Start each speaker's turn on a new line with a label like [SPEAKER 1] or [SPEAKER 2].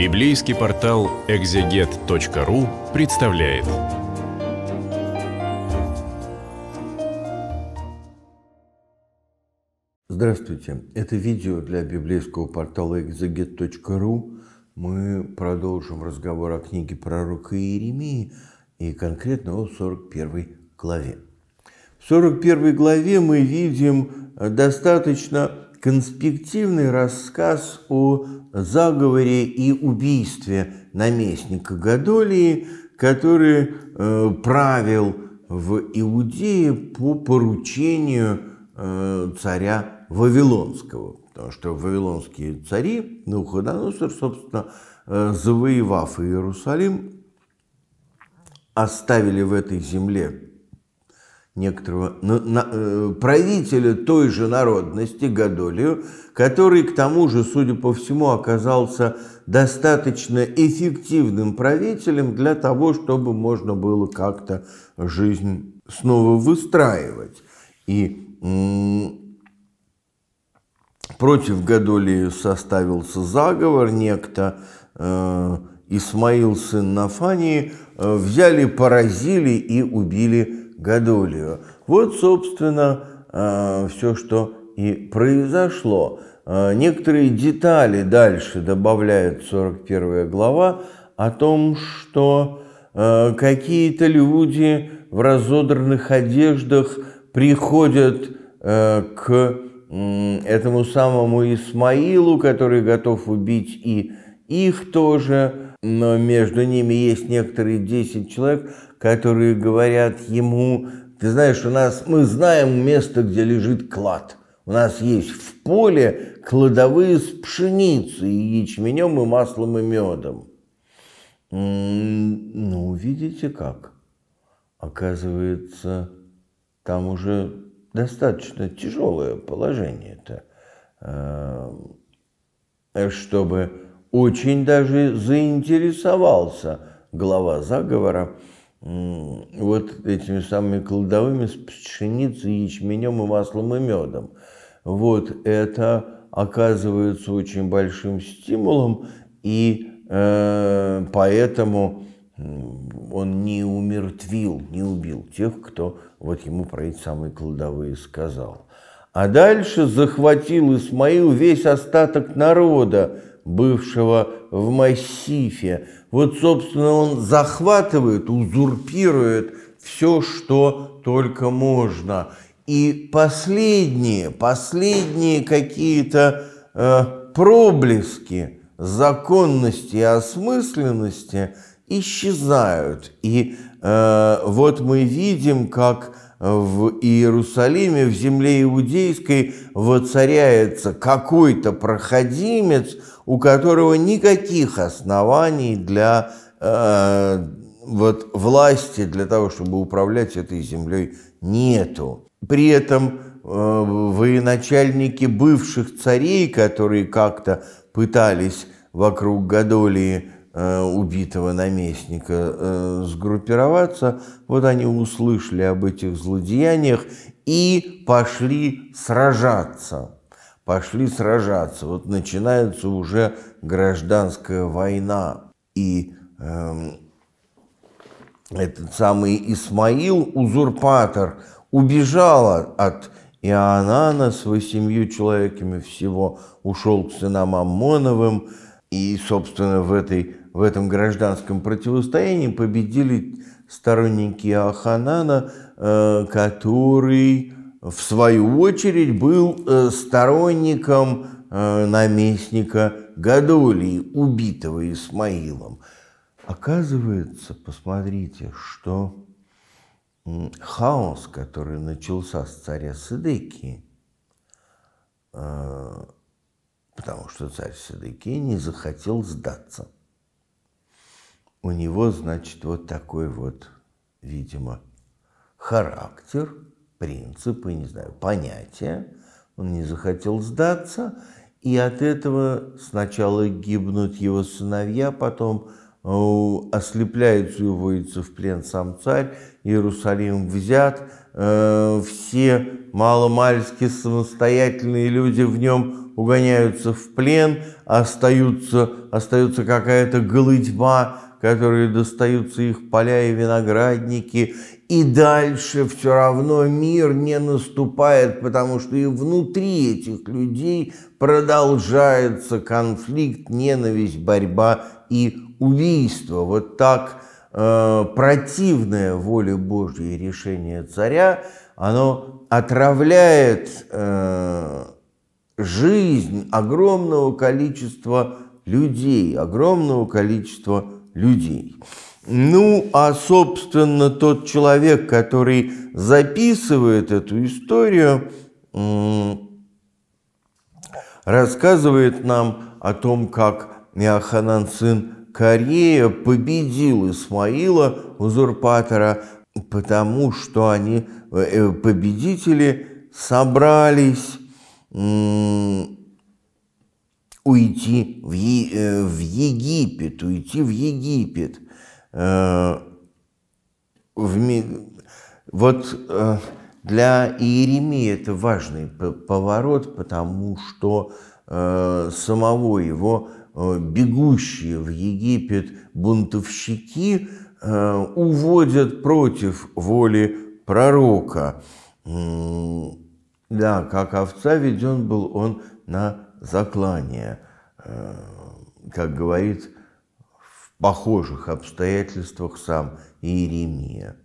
[SPEAKER 1] Библейский портал экзегет.ру представляет.
[SPEAKER 2] Здравствуйте! Это видео для библейского портала экзегет.ру. Мы продолжим разговор о книге пророка Иеремии и конкретно о 41 главе. В 41 главе мы видим достаточно конспективный рассказ о заговоре и убийстве наместника Гадолии, который э, правил в Иудее по поручению э, царя Вавилонского. Потому что вавилонские цари, Навуходоносор, собственно, э, завоевав Иерусалим, оставили в этой земле некоторого на, на, э, правителя той же народности Гадолию, который к тому же, судя по всему, оказался достаточно эффективным правителем для того, чтобы можно было как-то жизнь снова выстраивать. И против Гадолии составился заговор, некто э, Исмаил, сын Нафании, э, взяли, поразили и убили Гадолию. Вот, собственно, э, все, что и произошло. Э, некоторые детали дальше добавляет 41 глава о том, что э, какие-то люди в разодранных одеждах приходят к этому самому Исмаилу, который готов убить и их тоже, но между ними есть некоторые 10 человек, которые говорят ему, ты знаешь, у нас, мы знаем место, где лежит клад. У нас есть в поле кладовые с пшеницей, и ячменем, и маслом, и медом. Ну, видите как? Оказывается, там уже достаточно тяжелое положение-то, э, чтобы очень даже заинтересовался глава заговора вот этими самыми кладовыми с пшеницей, ячменем и маслом и медом. Вот это оказывается очень большим стимулом, и э, поэтому он не умертвил, не убил тех, кто вот ему про эти самые кладовые сказал. А дальше захватил Исмаил весь остаток народа, бывшего в массифе. Вот, собственно, он захватывает, узурпирует все, что только можно. И последние, последние какие-то э, проблески законности и осмысленности исчезают. И э, вот мы видим, как в Иерусалиме, в земле иудейской, воцаряется какой-то проходимец, у которого никаких оснований для э, вот, власти, для того, чтобы управлять этой землей, нету. При этом э, военачальники бывших царей, которые как-то пытались вокруг Гадолии убитого наместника э, сгруппироваться. Вот они услышали об этих злодеяниях и пошли сражаться. Пошли сражаться. Вот начинается уже гражданская война. И э, этот самый Исмаил, узурпатор, убежал от Иоанана с восемью человеками всего, ушел к сынам Аммоновым, и, собственно, в этой в этом гражданском противостоянии победили сторонники Аханана, э, который в свою очередь был э, сторонником э, наместника Гадолии, убитого Исмаилом. Оказывается, посмотрите, что хаос, который начался с царя Сыдекии, потому что царь Сыдекия не захотел сдаться – у него, значит, вот такой вот, видимо, характер, принципы, не знаю, понятия. Он не захотел сдаться, и от этого сначала гибнут его сыновья, потом э, ослепляются и уводятся в плен сам царь, Иерусалим взят, э, все маломальски самостоятельные люди в нем угоняются в плен, остаются, остается какая-то голытьба, которые достаются их поля и виноградники, и дальше все равно мир не наступает, потому что и внутри этих людей продолжается конфликт, ненависть, борьба и убийство. Вот так э, противное воле Божьей решение царя, оно отравляет э, жизнь огромного количества людей, огромного количества людей. Ну, а, собственно, тот человек, который записывает эту историю, рассказывает нам о том, как Иоханан, сын Корея, победил Исмаила, узурпатора, потому что они, э, победители, собрались уйти в, э, в Египет, уйти в Египет – Э, в, вот э, для Иеремии это важный поворот, потому что э, самого его бегущие в Египет бунтовщики уводят против воли пророка. Да, как овца веден был он на заклание, как говорит похожих обстоятельствах сам Иеремия.